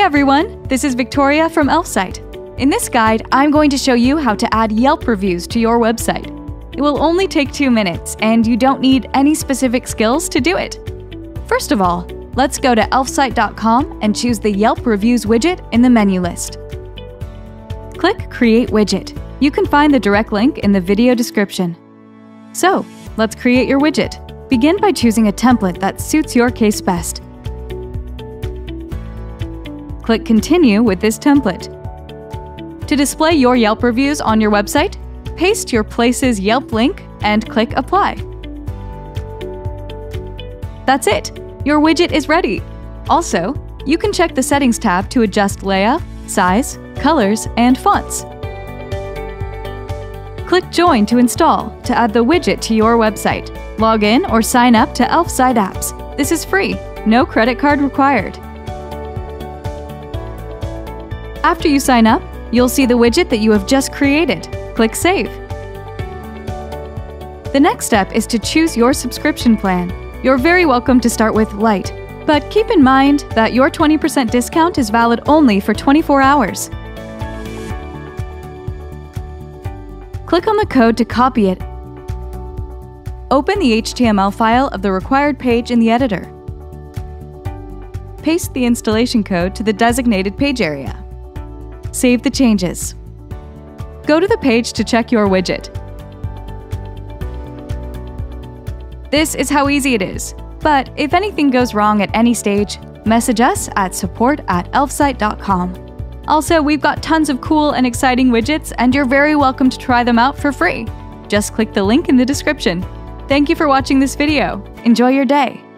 Hey everyone, this is Victoria from Elfsight. In this guide, I'm going to show you how to add Yelp reviews to your website. It will only take two minutes, and you don't need any specific skills to do it. First of all, let's go to elfsight.com and choose the Yelp Reviews widget in the menu list. Click Create Widget. You can find the direct link in the video description. So, let's create your widget. Begin by choosing a template that suits your case best. Click Continue with this template. To display your Yelp reviews on your website, paste your place's Yelp link and click Apply. That's it! Your widget is ready! Also, you can check the Settings tab to adjust layout, size, colors, and fonts. Click Join to install to add the widget to your website. Log in or sign up to Elfsight Apps. This is free, no credit card required. After you sign up, you'll see the widget that you have just created. Click Save. The next step is to choose your subscription plan. You're very welcome to start with Lite, but keep in mind that your 20% discount is valid only for 24 hours. Click on the code to copy it. Open the HTML file of the required page in the editor. Paste the installation code to the designated page area. Save the changes. Go to the page to check your widget. This is how easy it is. But if anything goes wrong at any stage, message us at support at elfsight.com. Also, we've got tons of cool and exciting widgets, and you're very welcome to try them out for free. Just click the link in the description. Thank you for watching this video. Enjoy your day.